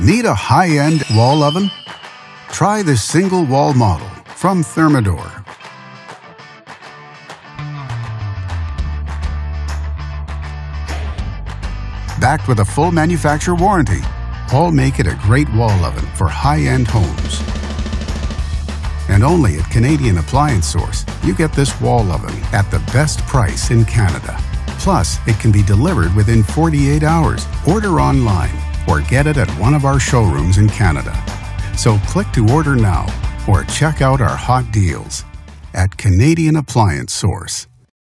Need a high-end wall oven? Try this single wall model from Thermador. Backed with a full manufacturer warranty, all make it a great wall oven for high-end homes. And only at Canadian Appliance Source, you get this wall oven at the best price in Canada. Plus, it can be delivered within 48 hours. Order online or get it at one of our showrooms in Canada. So click to order now or check out our hot deals at Canadian Appliance Source.